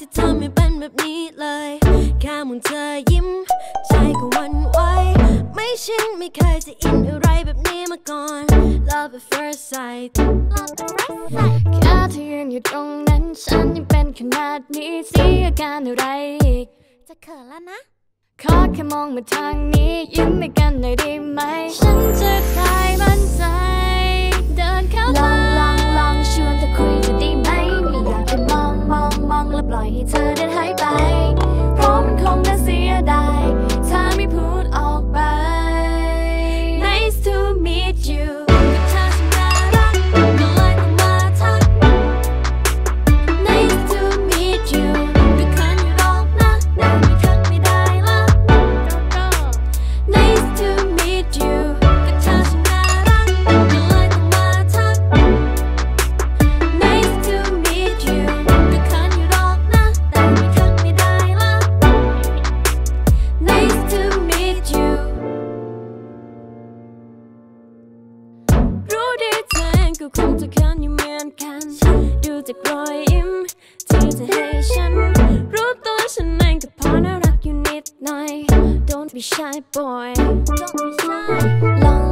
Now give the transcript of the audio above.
ที่ทำให้เป็นแบบนี้เลย แค่มองเธอยิ้ม ใจก็หวันไหวไม่ชินไม่เคยจะอินอะไรแบบนี้มาก่อน Love at first sight Love at first sight แค่เธอยืนอยู่ตรงนั้น ฉันยังเป็นขนาดนี้เสียอาการอะไรอีก จะเขินแล้วนะ ขอแค่มองมาทางนี้ ยิ้มให้กันหน่อยได้ไหม ฉันจะได้มั่น ปล่อยให้เธอเดินหายไป อเองก็คงจะเขินอยู่เหมือนกัน ดูจากรอยยิ้มที่เธอให้ฉัน รู้ตัวฉันเองก็พอน่ารักอยู่นิดหน่อย Don't be shy boy Don't be shy